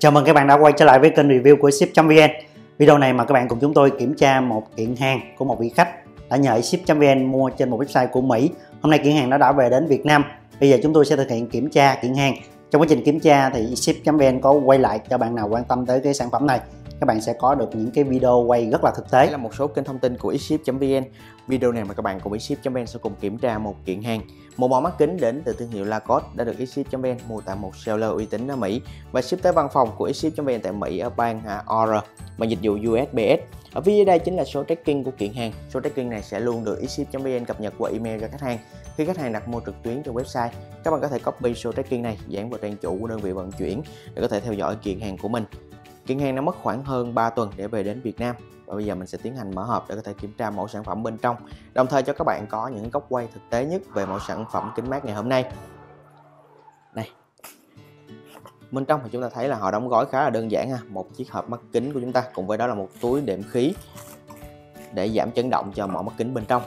Chào mừng các bạn đã quay trở lại với kênh review của ship.vn Video này mà các bạn cùng chúng tôi kiểm tra một kiện hàng của một vị khách đã nhờ ship.vn mua trên một website của Mỹ. Hôm nay kiện hàng nó đã về đến Việt Nam. Bây giờ chúng tôi sẽ thực hiện kiểm tra kiện hàng. Trong quá trình kiểm tra thì ship.vn có quay lại cho bạn nào quan tâm tới cái sản phẩm này các bạn sẽ có được những cái video quay rất là thực tế. Đây là một số kênh thông tin của xship.vn. Video này mà các bạn cùng xship.vn sẽ cùng kiểm tra một kiện hàng. Một mẫu mắt kính đến từ thương hiệu Lacoste đã được xship.vn mua tại một seller uy tín ở Mỹ và ship tới văn phòng của xship.vn tại Mỹ ở bang Or bằng dịch vụ USPS. Ở phía dưới đây chính là số tracking của kiện hàng. Số tracking này sẽ luôn được xship.vn cập nhật qua email cho khách hàng. Khi khách hàng đặt mua trực tuyến trên website, các bạn có thể copy số tracking này dán vào trang chủ của đơn vị vận chuyển để có thể theo dõi kiện hàng của mình. Kiện hàng đã mất khoảng hơn 3 tuần để về đến Việt Nam. Và bây giờ mình sẽ tiến hành mở hộp để có thể kiểm tra mẫu sản phẩm bên trong. Đồng thời cho các bạn có những góc quay thực tế nhất về mẫu sản phẩm kính mát ngày hôm nay. Đây bên trong thì chúng ta thấy là họ đóng gói khá là đơn giản ha. Một chiếc hộp mắt kính của chúng ta, cùng với đó là một túi đệm khí để giảm chấn động cho mẫu mắt kính bên trong.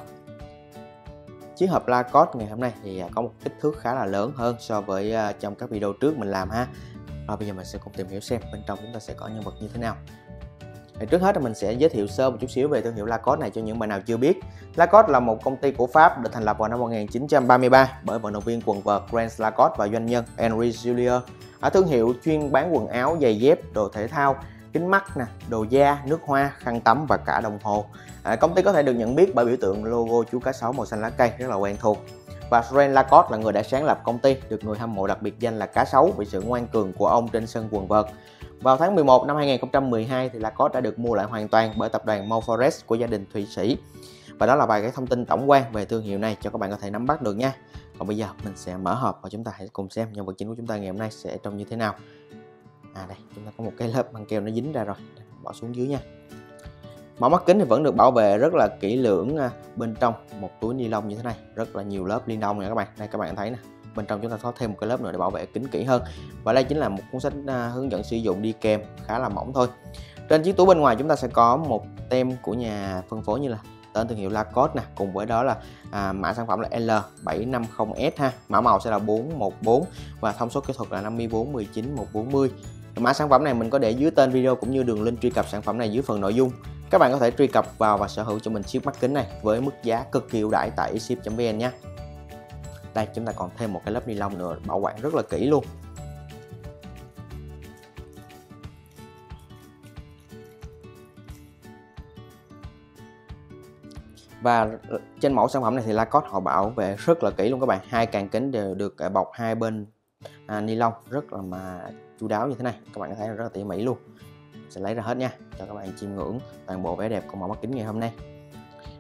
Chiếc hộp Lacoste ngày hôm nay thì à, có một kích thước khá là lớn hơn so với à, trong các video trước mình làm ha rồi bây giờ mình sẽ cùng tìm hiểu xem bên trong chúng ta sẽ có nhân vật như thế nào thì trước hết là mình sẽ giới thiệu sơ một chút xíu về thương hiệu Lacoste này cho những bạn nào chưa biết. Lacoste là một công ty của Pháp được thành lập vào năm 1933 bởi vận động viên quần vợt Grant Lacoste và doanh nhân Henri Jullier. Ở thương hiệu chuyên bán quần áo, giày dép, đồ thể thao, kính mắt, nè, đồ da, nước hoa, khăn tắm và cả đồng hồ. À, công ty có thể được nhận biết bởi biểu tượng logo chú cá sấu màu xanh lá cây rất là quen thuộc. Và Sren Lacoste là người đã sáng lập công ty, được người hâm mộ đặc biệt danh là cá sấu vì sự ngoan cường của ông trên sân quần vợt. Vào tháng 11 năm 2012 thì Lacoste đã được mua lại hoàn toàn bởi tập đoàn Mau Forest của gia đình Thụy Sĩ. Và đó là vài cái thông tin tổng quan về thương hiệu này cho các bạn có thể nắm bắt được nha. Còn bây giờ mình sẽ mở hộp và chúng ta hãy cùng xem nhân vật chính của chúng ta ngày hôm nay sẽ trông như thế nào. À đây, chúng ta có một cái lớp băng keo nó dính ra rồi. Bỏ xuống dưới nha. Mẫu mắt kính thì vẫn được bảo vệ rất là kỹ lưỡng à, bên trong. Một túi ni lông như thế này, rất là nhiều lớp ni lông nha các bạn. Đây các bạn thấy nè, bên trong chúng ta có thêm một cái lớp nữa để bảo vệ kính kỹ hơn. Và đây chính là một cuốn sách à, hướng dẫn sử dụng đi kèm khá là mỏng thôi. Trên chiếc túi bên ngoài chúng ta sẽ có một tem của nhà phân phối như là tên thương hiệu Lacoste nè cùng với đó là à, mã sản phẩm là L750S ha. Mã màu sẽ là 414 và thông số kỹ thuật là 54 19 140 mã sản phẩm này mình có để dưới tên video cũng như đường link truy cập sản phẩm này dưới phần nội dung các bạn có thể truy cập vào và sở hữu cho mình chiếc mắt kính này với mức giá cực kỳ ưu đãi tại eShip.vn nhé đây chúng ta còn thêm một cái lớp ni lông nữa bảo quản rất là kỹ luôn. Và trên mẫu sản phẩm này thì Lacoste họ bảo vệ rất là kỹ luôn các bạn. Hai càng kính đều được bọc hai bên à, ni lông rất là mà chu đáo như thế này. Các bạn có thấy rất là tỉ mỉ luôn sẽ lấy ra hết nha. Cho các bạn chiêm ngưỡng toàn bộ vẻ đẹp của mẫu mắt kính ngày hôm nay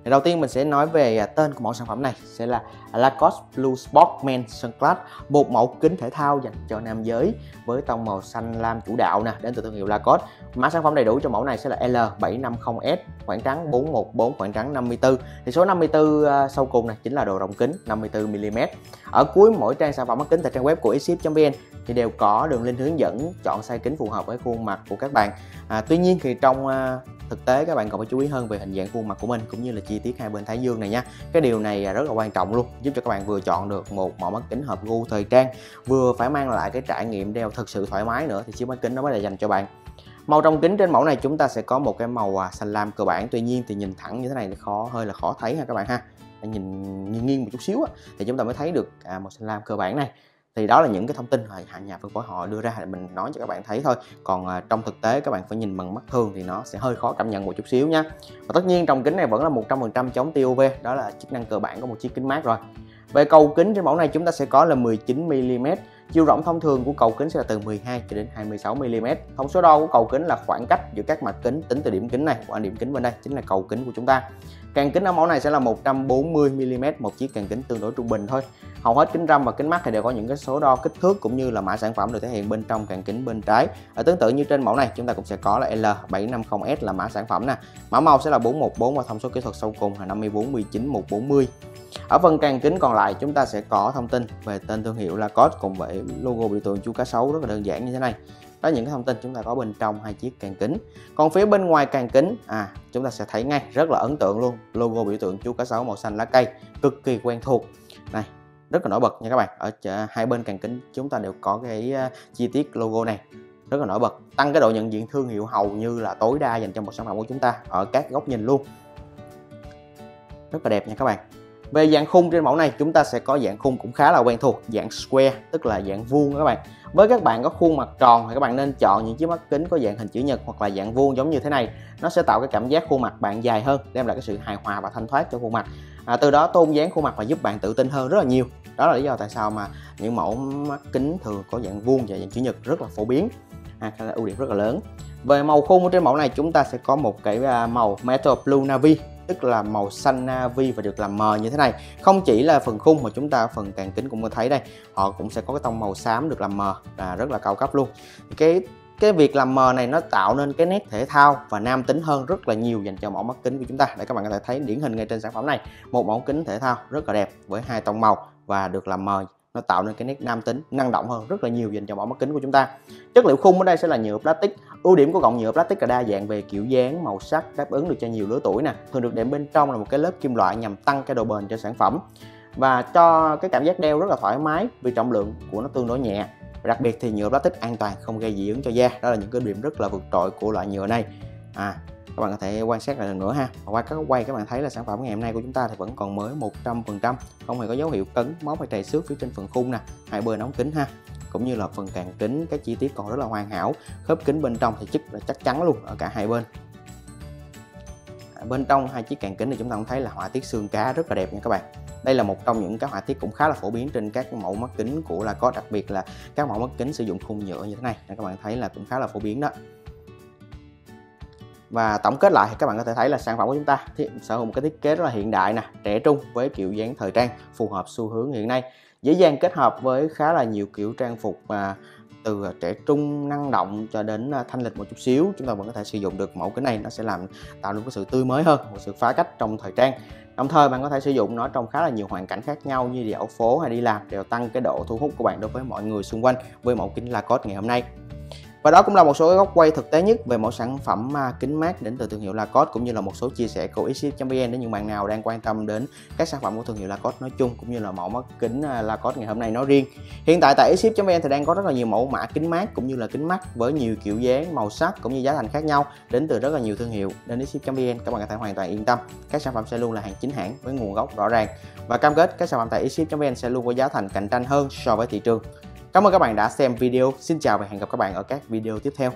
thì đầu tiên mình sẽ nói về à, tên của mẫu sản phẩm này sẽ là Lacoste Blue Sportman Sunglass, một mẫu kính thể thao dành cho nam giới với tông màu xanh lam chủ đạo nè, đến từ thương hiệu Lacoste. Mã sản phẩm đầy đủ cho mẫu này sẽ là L750S, khoảng trắng 414, khoảng trắng 54. Thì số 54 à, sau cùng này chính là độ rộng kính 54 mm. Ở cuối mỗi trang sản phẩm mắt kính tại trang web của xship.vn thì đều có đường link hướng dẫn chọn size kính phù hợp với khuôn mặt của các bạn. À, tuy nhiên thì trong à, thực tế các bạn còn phải chú ý hơn về hình dạng khuôn mặt của mình cũng như là chi tiết hai bên thái dương này nha. Cái điều này à, rất là quan trọng luôn giúp cho các bạn vừa chọn được một mẫu mắt kính hợp gu thời trang vừa phải mang lại cái trải nghiệm đeo thực sự thoải mái nữa thì chiếc mắt kính nó mới là dành cho bạn. Màu trong kính trên mẫu này chúng ta sẽ có một cái màu à, xanh lam cơ bản Tuy nhiên thì nhìn thẳng như thế này thì khó hơi là khó thấy ha các bạn ha. Nhìn nghiêng nghiêng một chút xíu á, thì chúng ta mới thấy được à, màu xanh lam cơ bản này thì đó là những cái thông tin mà nhà phân phối họ đưa ra để mình nói cho các bạn thấy thôi còn à, trong thực tế các bạn phải nhìn bằng mắt thường thì nó sẽ hơi khó cảm nhận một chút xíu nha và tất nhiên trong kính này vẫn là 100% chống tia UV đó là chức năng cơ bản của một chiếc kính mát rồi về cầu kính trên mẫu này chúng ta sẽ có là 19 mm Chiều rộng thông thường của cầu kính sẽ là từ 12 cho đến 26 mm. Thông số đo của cầu kính là khoảng cách giữa các mặt kính tính từ điểm kính này qua điểm kính bên đây chính là cầu kính của chúng ta. Càng kính ở mẫu này sẽ là 140 mm, một chiếc càng kính tương đối trung bình thôi. Hầu hết kính râm và kính mắt thì đều có những cái số đo kích thước cũng như là mã sản phẩm được thể hiện bên trong càng kính bên trái. Ở tương tự như trên mẫu này chúng ta cũng sẽ có là L750S là mã sản phẩm nè. Mã màu sẽ là 414 và thông số kỹ thuật sau cùng là 54 19 140. Ở phần càng kính còn lại chúng ta sẽ có thông tin về tên thương hiệu Lacoste cùng với logo biểu tượng chú cá sấu rất là đơn giản như thế này. Đó là những cái thông tin chúng ta có bên trong hai chiếc càng kính. Còn phía bên ngoài càng kính à chúng ta sẽ thấy ngay rất là ấn tượng luôn. Logo biểu tượng chú cá sấu màu xanh lá cây cực kỳ quen thuộc. Này, rất là nổi bật nha các bạn. Ở hai bên càng kính chúng ta đều có cái à, chi tiết logo này rất là nổi bật tăng cái độ nhận diện thương hiệu hầu như là tối đa dành cho một sản phẩm của chúng ta ở các góc nhìn luôn rất là đẹp nha các bạn về dạng khung trên mẫu này chúng ta sẽ có dạng khung cũng khá là quen thuộc dạng square tức là dạng vuông các bạn. Với các bạn có khuôn mặt tròn thì các bạn nên chọn những chiếc mắt kính có dạng hình chữ nhật hoặc là dạng vuông giống như thế này. Nó sẽ tạo cái cảm giác khuôn mặt bạn dài hơn đem lại cái sự hài hòa và thanh thoát cho khuôn mặt. À, từ đó tôn dáng khuôn mặt và giúp bạn tự tin hơn rất là nhiều. Đó là lý do tại sao mà những mẫu mắt kính thường có dạng vuông và dạng chữ nhật rất là phổ biến. À, là ưu điểm rất là lớn. Về màu khung trên mẫu này chúng ta sẽ có một cái à, màu metal blue navy tức là màu xanh navy và được làm mờ như thế này. Không chỉ là phần khung mà chúng ta, phần càng kính cũng có thấy đây, họ cũng sẽ có cái tông màu xám được làm mờ là rất là cao cấp luôn. Cái cái việc làm mờ này nó tạo nên cái nét thể thao và nam tính hơn rất là nhiều dành cho mẫu mắt kính của chúng ta. Để các bạn có thể thấy điển hình ngay trên sản phẩm này, một mẫu kính thể thao rất là đẹp với hai tông màu và được làm mờ nó tạo nên cái nét nam tính, năng động hơn rất là nhiều dành cho mẫu mắt kính của chúng ta. Chất liệu khung ở đây sẽ là nhựa plastic. Ưu điểm của gọng nhựa plastic là đa dạng về kiểu dáng, màu sắc, đáp ứng được cho nhiều lứa tuổi nè. Thường được đệm bên trong là một cái lớp kim loại nhằm tăng cái độ bền cho sản phẩm và cho cái cảm giác đeo rất là thoải mái vì trọng lượng của nó tương đối nhẹ. Đặc biệt thì nhựa plastic an toàn không gây dị ứng cho da. Đó là những cái điểm rất là vượt trội của loại nhựa này. À các bạn có thể quan sát lại lần nữa ha. Qua các quay, các bạn thấy là sản phẩm ngày hôm nay của chúng ta thì vẫn còn mới 100% không hề có dấu hiệu cấn, móc hay trầy xước phía trên phần khung nè. Hai bên ống kính ha. Cũng như là phần càng kính, các chi tiết còn rất là hoàn hảo. Khớp kính bên trong thì chất là chắc chắn luôn, ở cả hai bên. À, bên trong hai chiếc càng kính thì chúng ta cũng thấy là họa tiết xương cá rất là đẹp nha các bạn. Đây là một trong những cái họa tiết cũng khá là phổ biến trên các mẫu mắt kính của là có đặc biệt là các mẫu mắt kính sử dụng khung nhựa như thế này. Các bạn thấy là cũng khá là phổ biến đó và tổng kết lại thì các bạn có thể thấy là sản phẩm của chúng ta thì sở hữu một cái thiết kế rất là hiện đại nè, trẻ trung với kiểu dáng thời trang, phù hợp xu hướng hiện nay, dễ dàng kết hợp với khá là nhiều kiểu trang phục mà từ trẻ trung năng động cho đến à, thanh lịch một chút xíu. Chúng ta vẫn có thể sử dụng được, mẫu cái này nó sẽ làm tạo nên một sự tươi mới hơn, một sự phá cách trong thời trang. Đồng thời bạn có thể sử dụng nó trong khá là nhiều hoàn cảnh khác nhau như đi ở phố hay đi làm, đều tăng cái độ thu hút của bạn đối với mọi người xung quanh với mẫu kính Lacoste ngày hôm nay và đó cũng là một số cái góc quay thực tế nhất về mẫu sản phẩm à, kính mát đến từ thương hiệu Lacoste cũng như là một số chia sẻ của xship.vn đến những bạn nào đang quan tâm đến các sản phẩm của thương hiệu Lacoste nói chung cũng như là mẫu mắt kính à, Lacoste ngày hôm nay nói riêng. Hiện tại tại xship.vn thì đang có rất là nhiều mẫu mã kính mát cũng như là kính mắt với nhiều kiểu dáng, màu sắc cũng như giá thành khác nhau đến từ rất là nhiều thương hiệu. Đến xship.vn các bạn có thể hoàn toàn yên tâm. Các sản phẩm sẽ luôn là hàng chính hãng với nguồn gốc rõ ràng và cam kết các sản phẩm tại xship.vn sẽ luôn có giá thành cạnh tranh hơn so với thị trường. Cảm ơn các bạn đã xem video. Xin chào và hẹn gặp các bạn ở các video tiếp theo.